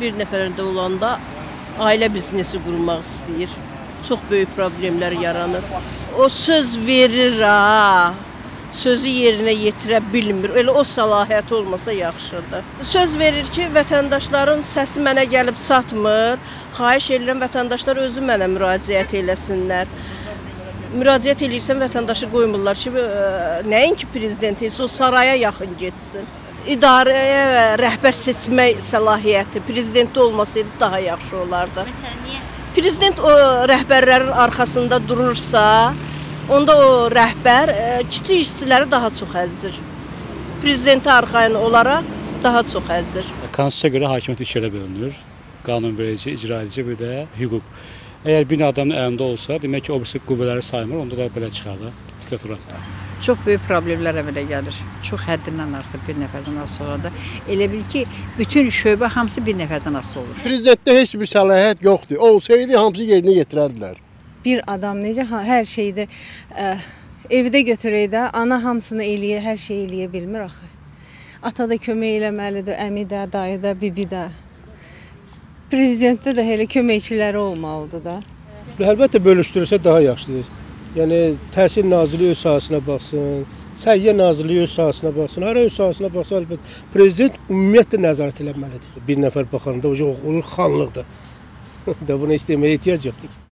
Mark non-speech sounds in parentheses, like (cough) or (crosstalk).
bir nəfərində olanda ailə biznesi qurmaq istəyir. Çox böyük problemlər yaranır. O söz verir ha. Sözü yerinə yetirə bilmir. Elə o səlahiyyət olmasa yaxşıdır. Söz verir ki, vətəndaşların səsi mənə gəlib çatmır. Xahiş edirəm vətəndaşlar özü mənə müraciət eləsinlər. Müraciət edirsən vətəndaşı qoymurlar ki, ə, nəinki prezident etsin, o saraya yaxın getsin. İdarəyə rəhbər seçmək səlahiyyəti prezidentdə olmasaydı daha yaxşı olardı. Məsələn, niyə? Prezident o rəhbərlərin arxasında durursa, onda o rəhbər ə, kiçik işçiləri daha çox əzir. Prezidentə arxayın olaraq daha çox əzir. Konstitusiyaya görə hakimiyyət üç yerə bölünür. Qanunverici, icra edici, bir də hüquq. Əgər bir adamın əlində olsa, demək ki, o birisi qüvvələri saymır, onda da belə çıxar da diktatura. Çox böyük problemlər əmələ gəlir. Çox həddindən artıq bir nəfərdən asılı olanda. Elə bil ki, bütün şöbə hamısı bir nəfərdən asılı olur. Prezidentdə heç bir səlahiyyət yoxdur. Olsaydı hamısı yerinə yetirərdilər. bir adam necə hər şeydə ə, evdə götürək də ana hamısını eləyə, hər şey eləyə bilmir axı. Ata da kömək eləməlidir, əmi də, dayı da, bibi də. Prezidentdə də elə köməkçiləri olmalıdır da. Əlbəttə bölüşdürsə daha yaxşıdır. Yəni Təhsil Nazirliyi öz sahəsinə baxsın, Səhiyyə Nazirliyi öz sahəsinə baxsın, hara öz sahəsinə baxsa əlbəttə prezident ümumiyyətlə nəzarət eləməlidir. Bir nəfər baxanda o olur xanlıqdır. (laughs) da bunu istəməyə ehtiyac yoxdur. ki.